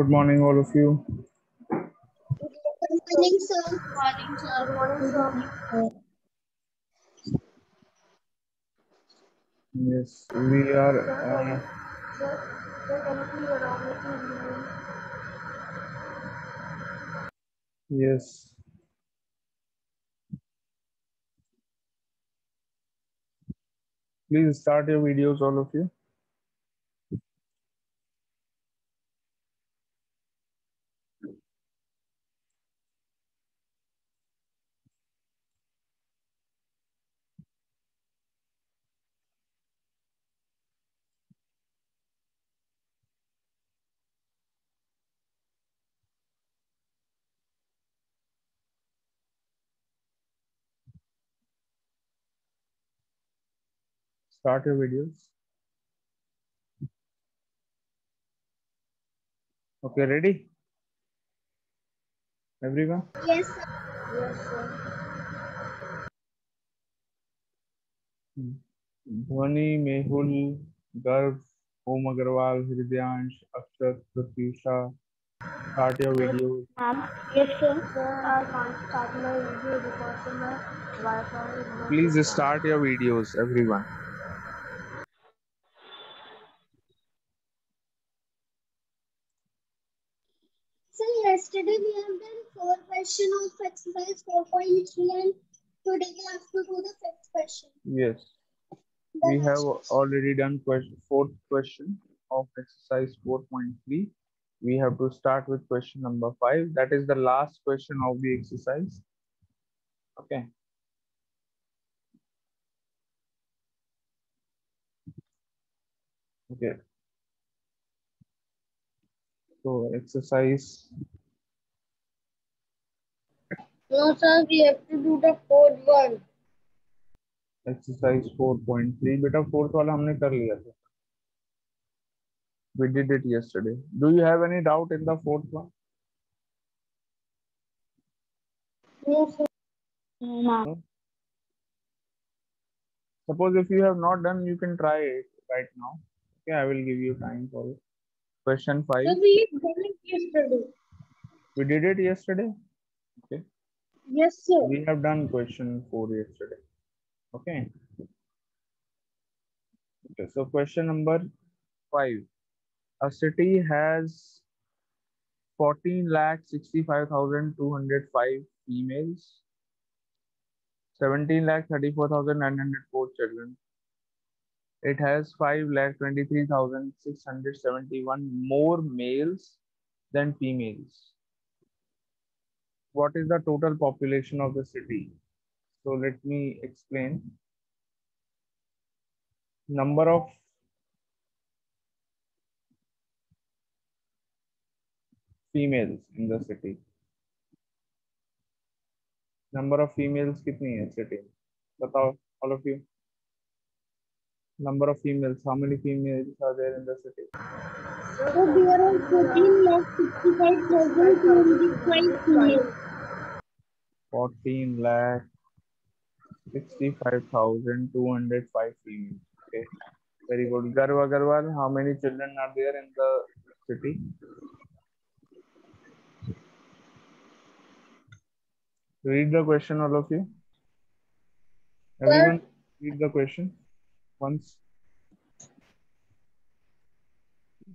Good morning, all of you. Good morning, sir. Morning, sir. Morning, sir. Yes, we are. Uh, sir, sir, can you please allow me to remain? yes. Please start your videos, all of you. start your videos. Okay ready? Everyone? Yes sir. yes sir Dhwani Mehul Garv Om Agarwal Hridyansh Akshat Pratiksha start your video ma'am yes sir start video recording मैं wifi please start your videos everyone four question of exercise 4.3 and today we have to do the fifth question. yes. The we have next- already done question fourth question of exercise 4.3 we have to start with question number 5 that is the last question of the exercise. Okay. Okay. So exercise No, sir, we have to do the fourth one. exercise 4.3 बेटा fourth वाला हमने कर लिया था we did it yesterday do you have any doubt in the fourth one No, sir. No, suppose if you have not done you can try it right now okay i will give you time for it question 5 Sir, we done it yesterday. we did it yesterday okay Yes, sir. we have done question 4 yesterday. Okay. Okay so question number 5 a city has 14 lakh 65205 females 17 lakh 34904 children. It has 5 lakh 23671 more males than females what is the total population of the city? So let me explain. Number of females in the city. Number of females kitni hai city? all of you. Number of females how many females are there in the city? So there are 14 lakh 65,205 females. 14 lakh 65,205 females. Okay, very good. Garv Agarwal, how many children are there in the city? Read the question, all of you. Everyone, read the question once.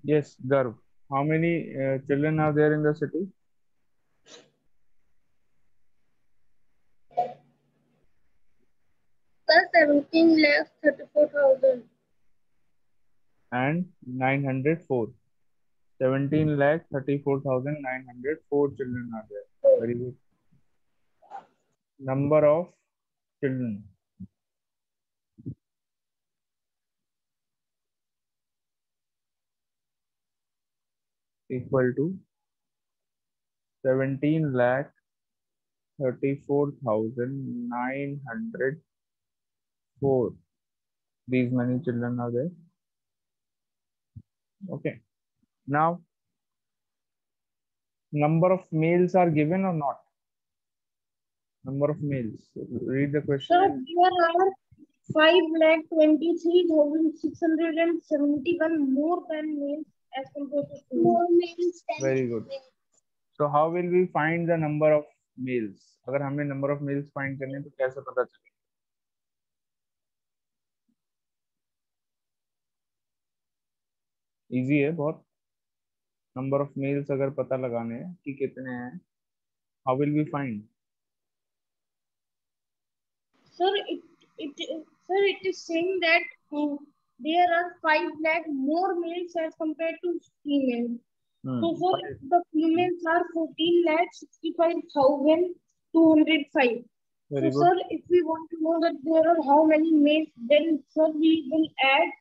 Yes, Garv. How many uh, children are there in the city? Sir, 17 hmm. lakh 34,000. and 904. 17 lakh 34,904 children are there. Very good. Number of children. Equal to 17 lakh 34,904. These many children are there. Okay. Now, number of males are given or not? Number of males. Read the question. Sir, there are 5 lakh 23,671 more than males as compared to female. More males than Very good. females. So how will we find the number of males? अगर हमें number of males find करने हैं तो कैसे पता चलेगा? Easy है बहुत. Number of males अगर पता लगाने हैं कि कितने हैं, we find? Sir, it, it, sir, it is saying that uh, there are 5 lakh more males as compared to females. Hmm. So, sir, the females are 14 lakh 65,205. Very so, good. sir, if we want to know that there are how many males, then, sir, we will add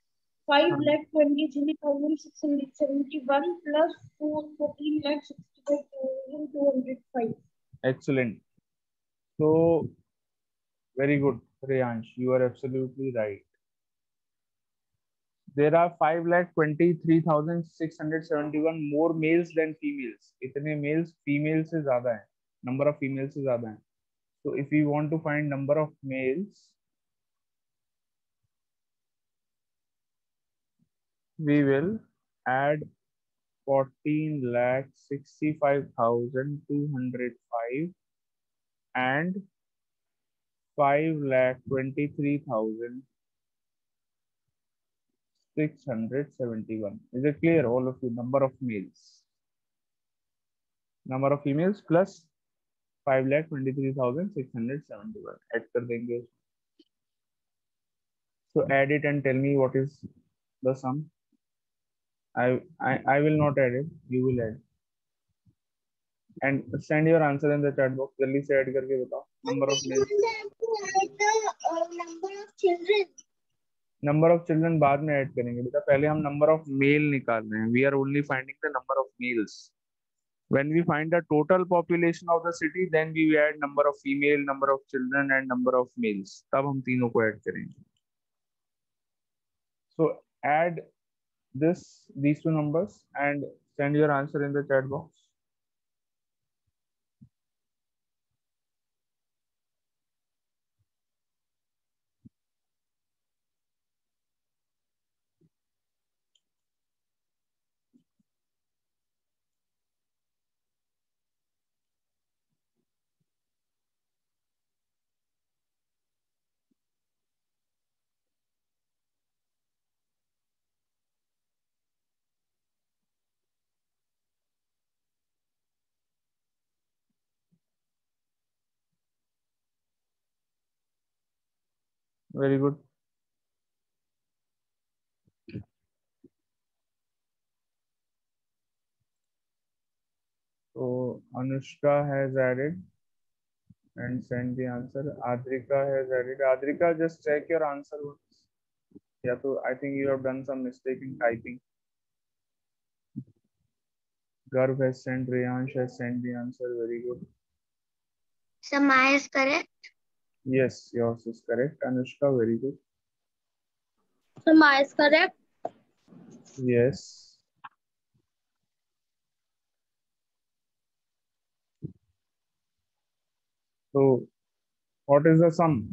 five lakh twenty three thousand six hundred seventy one plus plus fourteen lakh sixty five thousand two hundred five. excellent so very good Priyansh. you are absolutely right there are five lakh 23671 more males than females इतने males females से ज़्यादा हैं. number of females से ज़्यादा हैं. so if we want to find number of males we will add fourteen lakh sixty-five thousand two hundred five and five lakh twenty-three thousand six hundred seventy-one. Is it clear, all of you? Number of males. Number of females plus five lakh twenty-three thousand six hundred seventy-one. Add कर देंगे. So add it and tell me what is the sum. I I will not add it. You will add. And send your answer in the chat box. जल्दी से add करके बताओ. Number of add uh, number of children. Number of children बाद में add करेंगे बेटा पहले हम नंबर ऑफ़ मेल निकाल रहे हैं we are only finding the number of males when we find the total population of the city then we add number of female number of children and number of males तब हम तीनों को add करेंगे so add this these two numbers and send your answer in the chat box very good So Anushka has added and sent the answer. Adrika has added. Adrika, just check your answer once. Yeah, so I think you have done some mistake in typing. Garv has sent, Reyansh has sent the answer. Very good. Samaya is correct. Yes, yours is correct. Anushka, very good. So Samaya is correct. Yes. So, what is the sum?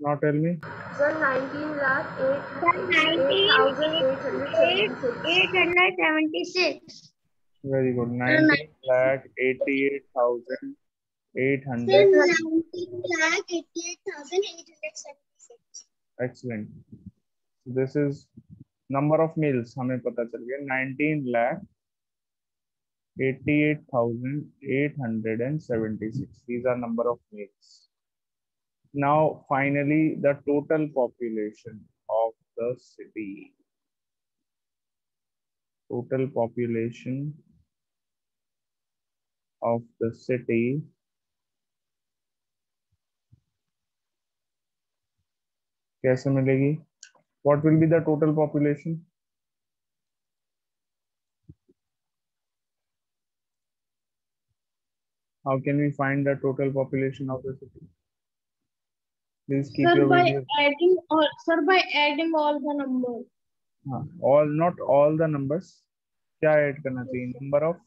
Now tell me. Sir, 19 lakh 876. Very good. 19 lakh 88,800 19 lakh 88,876. Excellent. So this is number of males हमें पता चल गया 19 lakh 88,876. These are number of males. Now, finally, the total population of the city. Total population of the city कैसे मिलेगी what will be the total population how can we find the total population of the city please keep Sir, your by video adding all, sir, by adding all the numbers. हाँ, all not all the numbers क्या add करना चाहिए number of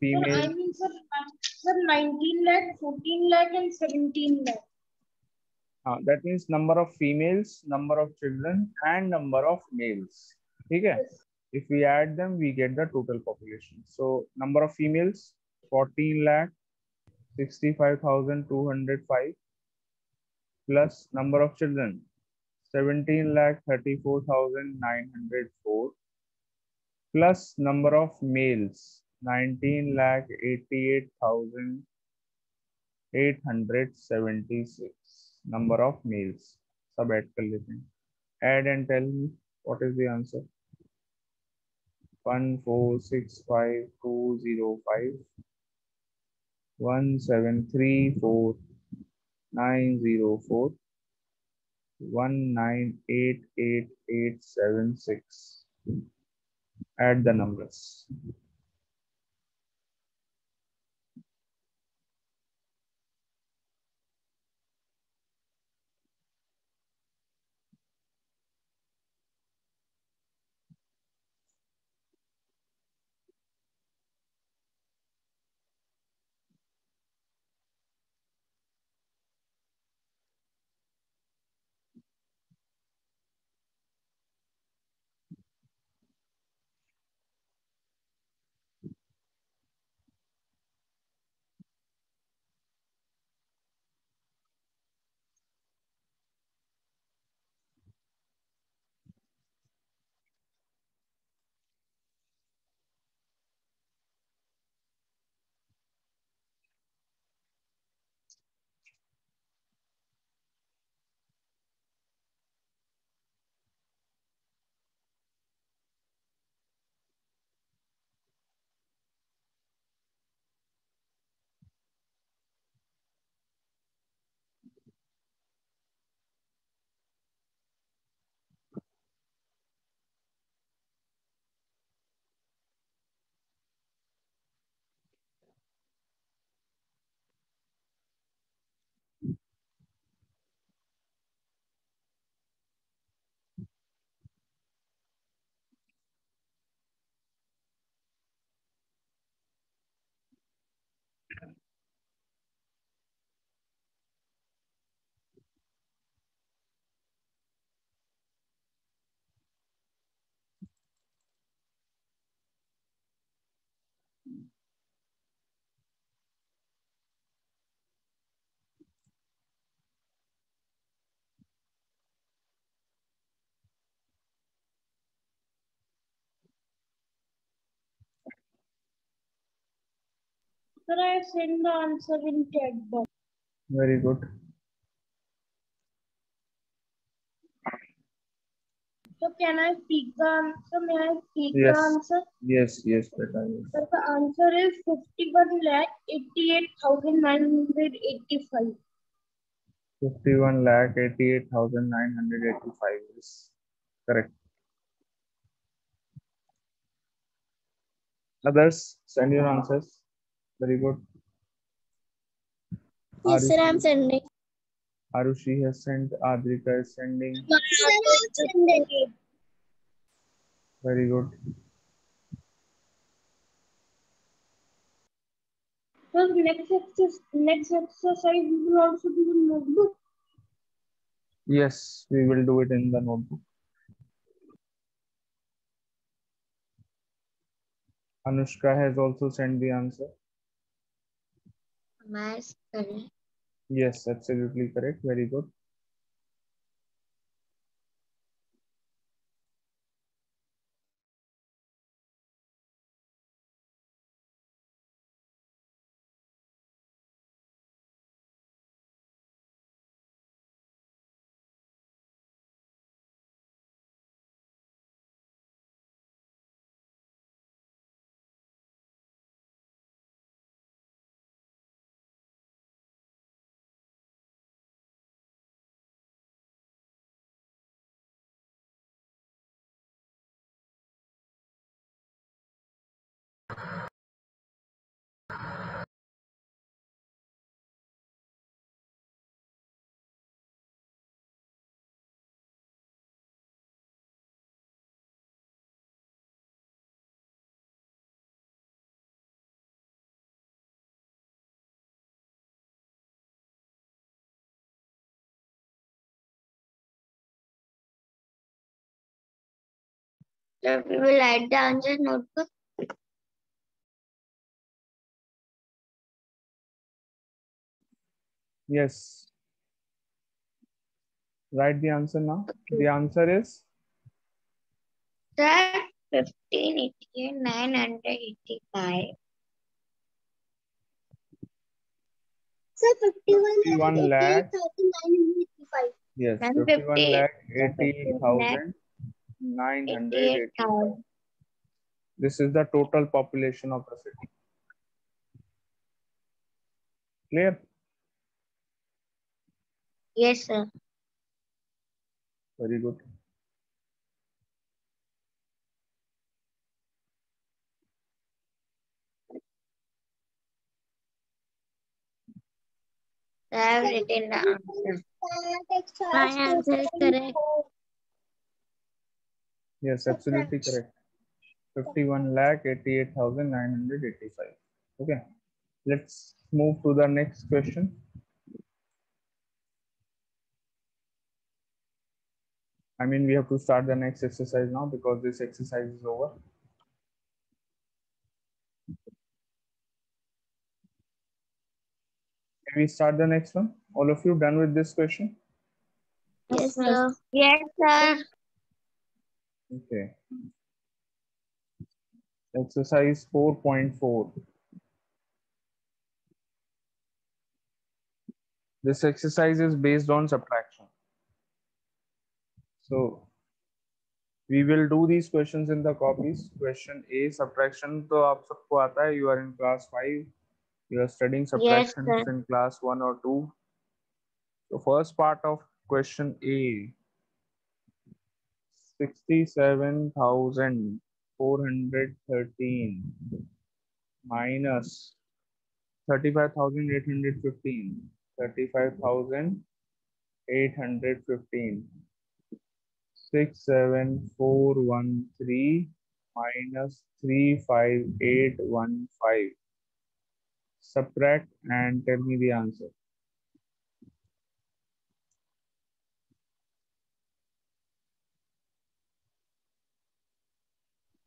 female Sir, I mean, sir, uh, sir, 19 lakh, 14 lakh, and 17 lakh. uh, that means number of females number of children and number of males ठीक है if we add them we get the total population so number of females 14 lakh 65205 plus number of children 17 lakh 34904 plus number of males 19 lakh 88876 number of males सब add कर लेते हैं। Add and tell me what is the answer one four six five two zero five one seven three four nine zero four one nine eight eight eight seven six eight the numbers. Sir, I send the answer in chat box. Very good. So can I speak the answer? May I speak Yes. the answer? Yes, yes, beta. Yes. Sir, the answer is fifty-one lakh eighty-eight thousand nine hundred eighty-five. 51 lakh 88,985 is correct. Others, send your answers. Very good. Yes, sir, I'm sending. Arushi has sent, Adrika is sending. Very good. Sir, next exercise, next exercise we will also do in notebook. Yes, we will do it in the notebook. Anushka has also sent the answer. Yes, absolutely correct. Very good. after we will add the answer notebook. Yes. Write the answer now. The answer is? Sir, 158985. Sir, 51 lakh. Yes, 51 lakh 80,000. 985. This is the total population of the city. Clear? Yes, sir. Very good. I have written the answer. My answer is correct. Yes, absolutely correct. 51 lakh 88,985. Okay. Let's move to the next question. I mean, we have to start the next exercise now because this exercise is over. Can we start the next one? All of you done with this question? Yes, sir. Yes, sir. Okay. Exercise 4.4. This exercise is based on subtraction. So we will do these questions in the copies. Question A subtraction तो आप सबको आता है. You are in class 5. You are studying subtraction sir. in class 1 or 2. So first part of question A. 67,413 minus 35,815. 35,815. 67413 minus 35815. Subtract and tell me the answer.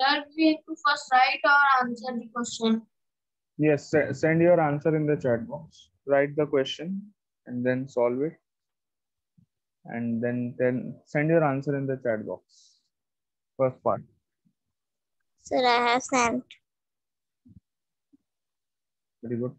Sir, we have to first write or answer the question. Yes, send your answer in the chat box. Write the question and then solve it. And then, then send your answer in the chat box. First part. Sir, I have sent. Very good.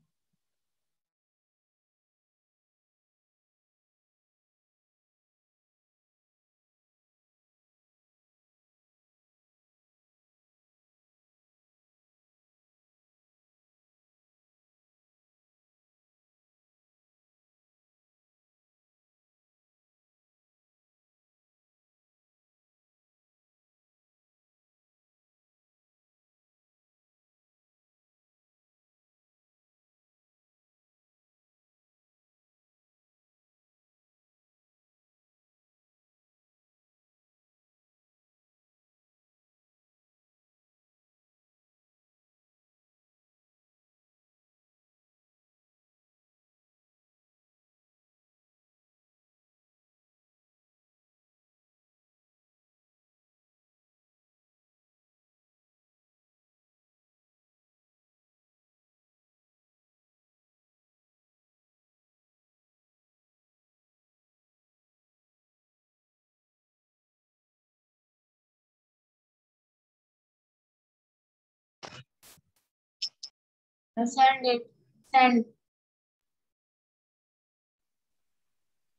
Send it. Send.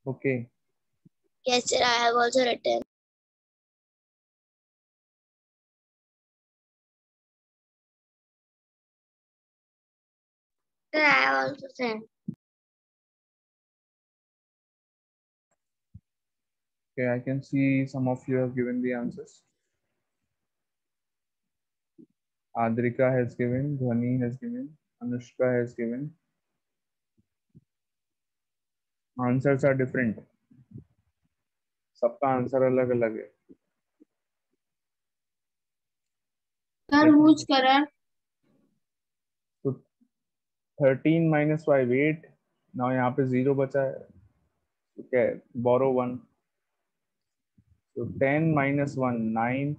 Okay. Yes, sir, I have also written. Sir, I have also sent. Okay, I can see some of you have given the answers. Adrika has given, Dhwani has given, anushka has given. Answers are different. सबका answer अलग अलग है। Thirteen minus five eight ना यहाँ पे zero बचा है। ठीक है बोरो वन तो 10 minus one nine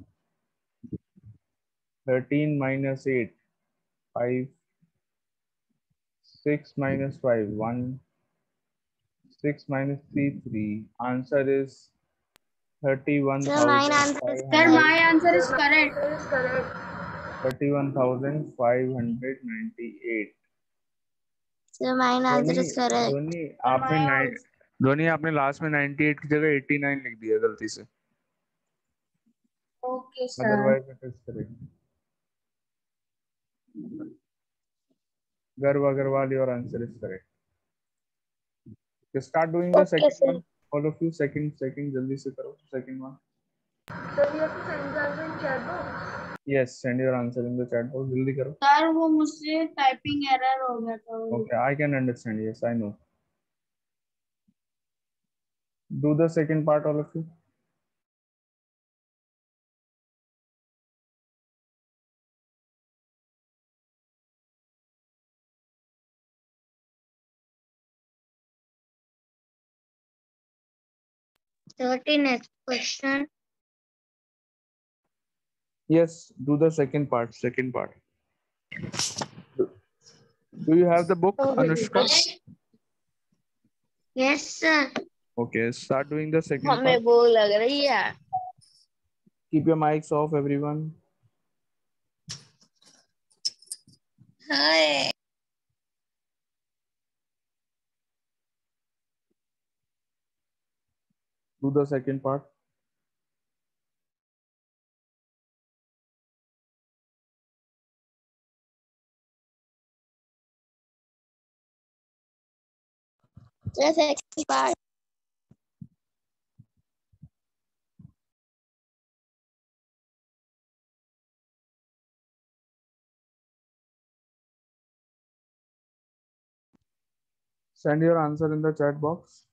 13 minus eight five 6 minus 5 1 6 minus 3 3 answer is 31,598 Sir, mine answer is Sir, my answer is correct. Is correct. 31,598 Sir, mine answer is correct. Dhoni आपने धोनी आपने लास्ट में 98 की जगह 89 लिख दिया गलती से Okay, sir. Otherwise it is correct Garv Agarwal, your answer is correct. Okay, start doing okay, the second sir. one. All of you, second, second, जल्दी से करो second one. Sir, you have to send the answer in chat box. Yes, send your answer in the chat box. जल्दी करो. Sir, वो मुझसे typing error हो गया था. Okay, I can understand. Yes, I know. Do the second part, all of you. 13th question. Yes, do the second part, second part. Do you have the book, oh, Anushka? Yes, sir. Okay, start doing the second part. Keep your mics off, everyone. Hi. Do the second part. The second part. Send your answer in the chat box.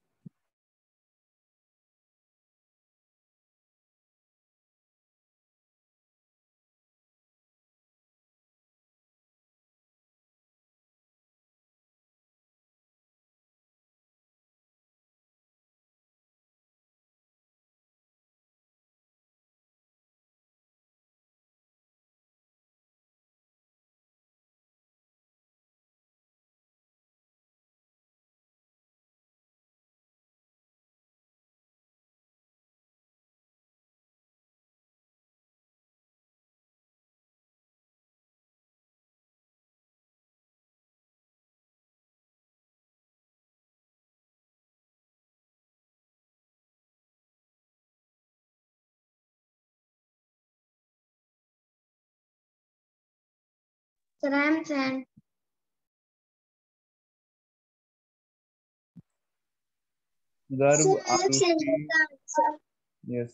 Yes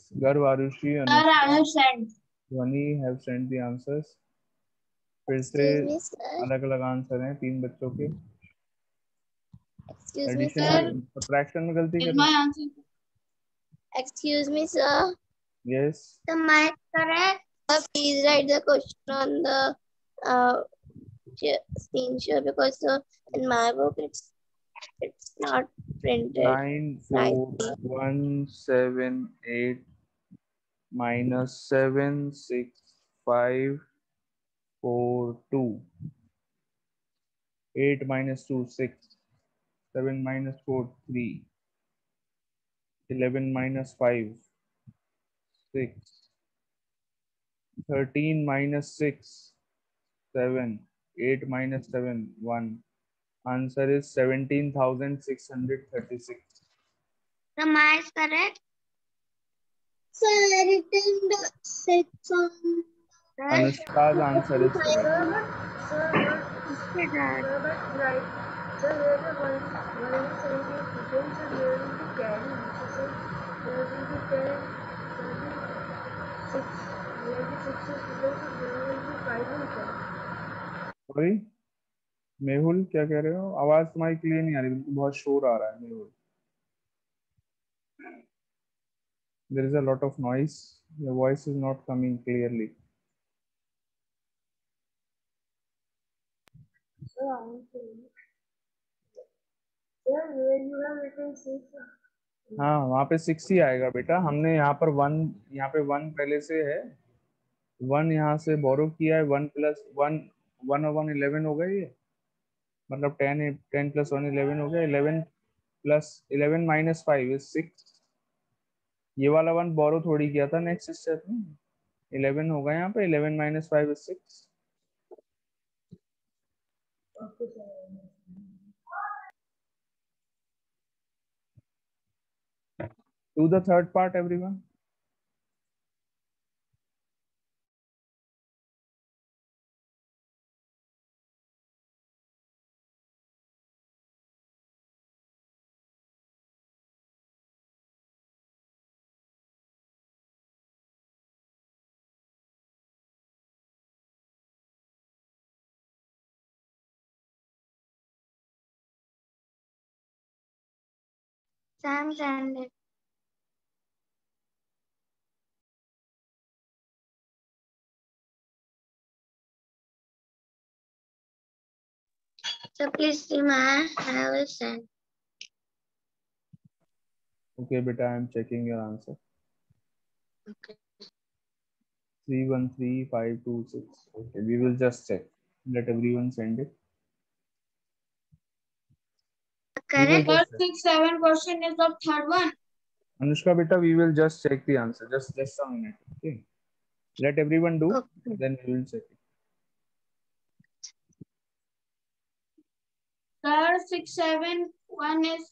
arushi and फिर से अलग अलग answer हैं तीन बच्चों के। Addition subtraction में गलती कर। Excuse me sir yes the mic correct please write the question on the the sh- screen share because uh, in my book it's it's not printed. nine four one seven eight minus seven six five four two. Eight minus two six. Seven minus four three. Eleven minus five six. Thirteen minus six seven. 8 minus 7 1 answer is 17636 the math correct sir written the six on Anushka's answer is correct. Six, maybe six, six, six, five, and seven. Sorry Mehul क्या कह रहे हो? आवाज़ तुम्हारी clear नहीं आ रही बिल्कुल बहुत शोर आ रहा है Mehul. There is a lot of noise. Your voice is not coming clearly. हाँ वहाँ पे सिक्स ही आएगा बेटा। हमने यहाँ पर वन यहाँ पे वन पहले से है। वन यहाँ से बोरो किया है वन प्लस वन वन और वन इलेवन हो गया ये। मतलब ten ten plus one eleven हो गया eleven plus eleven minus five is six ये वाला वन बोरो थोड़ी किया था नेक्स्ट स्टेप में इलेवन होगा यहाँ पे eleven minus five is six Okay, sir. Do the third Sam it. So please see my I will send. Okay, beta, I'm checking your answer. Okay. Three one three five two six. Okay, we will just check. Let everyone send it. Correct. just First check. six, seven question is the third one. Anushka, beta, we will just check the answer. Just just a minute. Okay. Let everyone do. Okay. Then we will check it. Third, six, seven, one is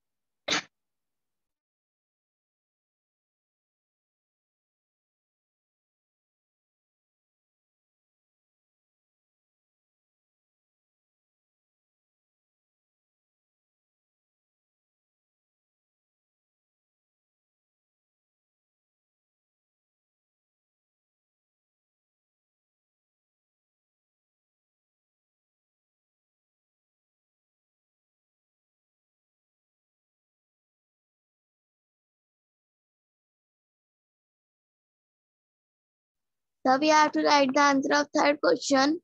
So we have to write the answer of third question.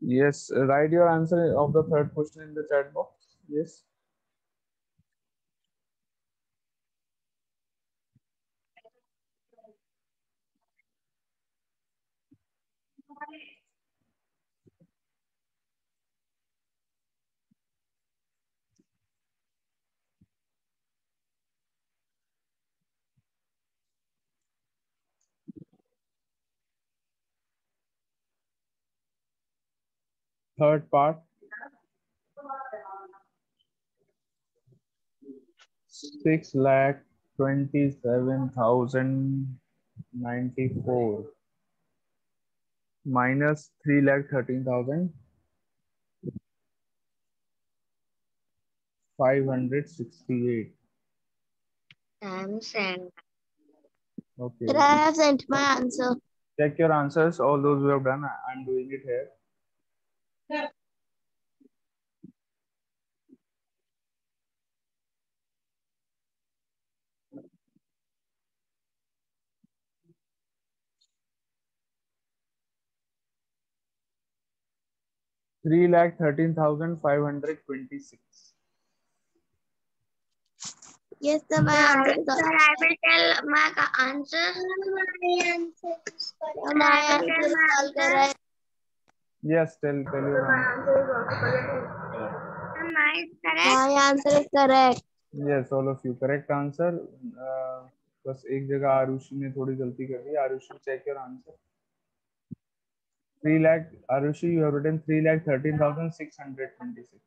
Yes, write your answer of the third question in the chat box. Yes. Third part. Six lakh twenty-seven thousand ninety-four minus three lakh thirteen thousand five hundred sixty-eight. Sam send. Okay. Sir, I have sent my answer. Check your answers. All those who have done, I'm doing it here. Three lakh thirteen thousand five hundred twenty-six. Yes, sir, my answer Sir, I will tell my answer. My answer is Uh, my answer is correct. Yes, tell tell your my answer. correct. My correct. My answer is correct. Yes, all of you. Correct answer. Uh, बस एक जगह आरुषि ने थोड़ी गलती कर दी Arushi check your answer 3 lakh, Arushi, you have written 3 lakh 13,626.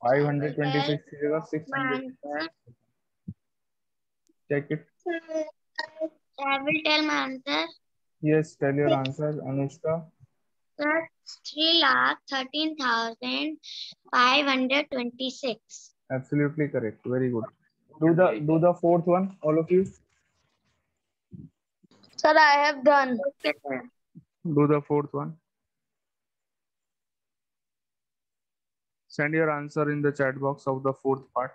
526 is 600. Check it. I will tell my answer. Yes, tell your answer, Anushka. 3 lakh 13,526. Absolutely correct. Very good. Do the do the fourth one, all of you. Sir, I have done. Do the fourth one. Send your answer in the chat box of the fourth part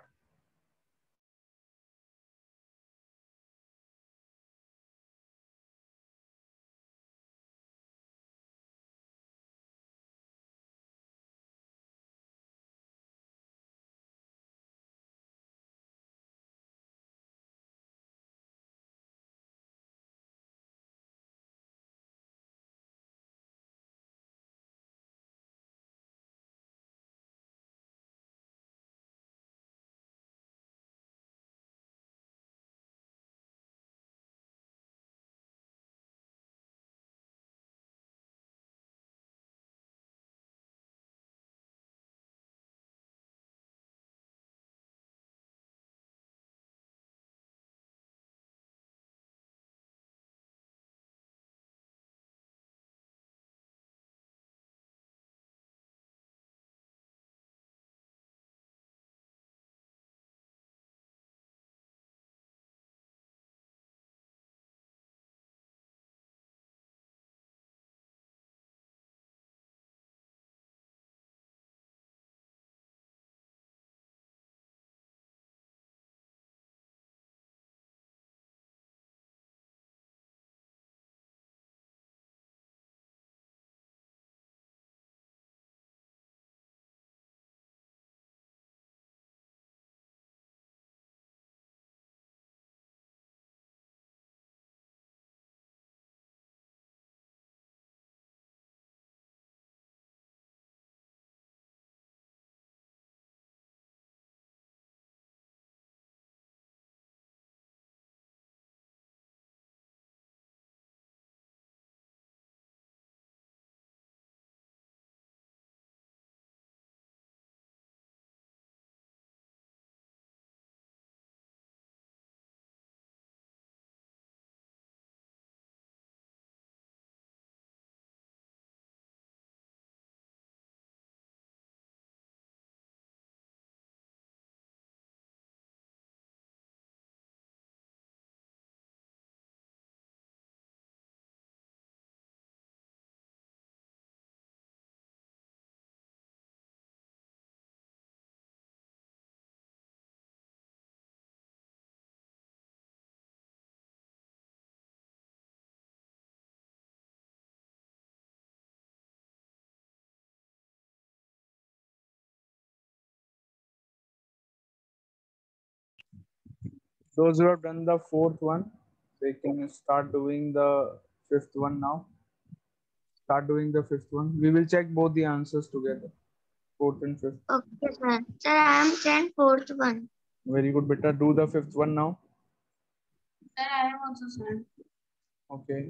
those who have done the fourth one they can start doing the fifth one now. Start doing the fifth one. We will check both the answers together. Fourth and fifth. Okay, sir. Sir, I am sent fourth one. very good better do the fifth one now. Sir, I have also sent. okay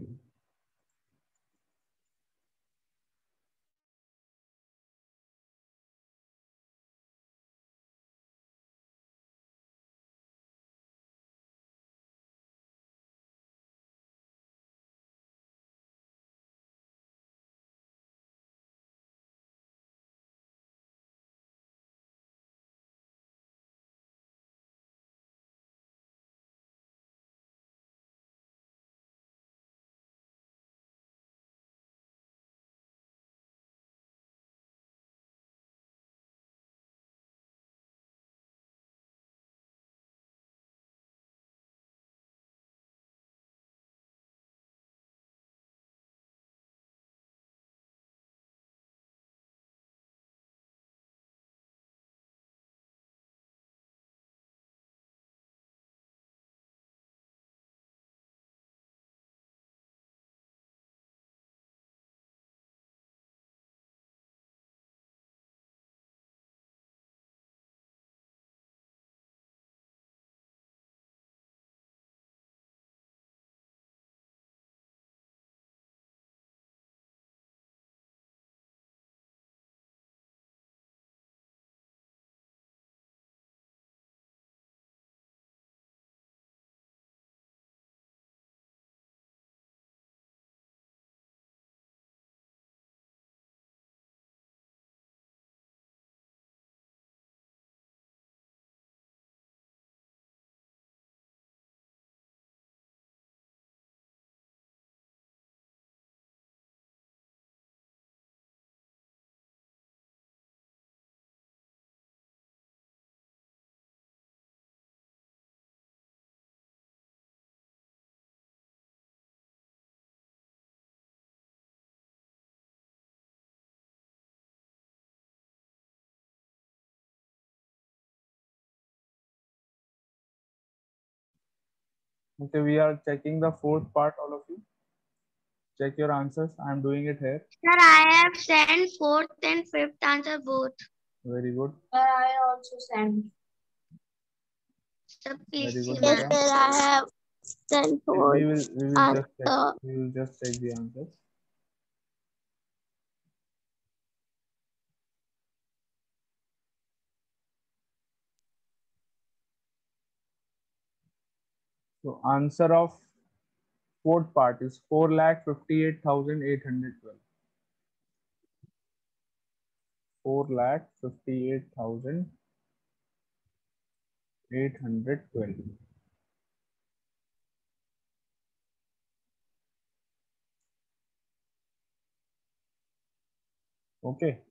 Okay, we are checking the fourth part, all of you. Check your answers. I'm doing it here. Sir, I have sent fourth and fifth answer both. Very good. Sir, I also sent. Sir, please Very good, my Maya. answer. I have sent We fourth. will, we will just check. We will just check the answers. So answer of fourth part is four lakh fifty-eight thousand eight hundred twelve. Four lakh fifty-eight thousand eight hundred twelve. Okay.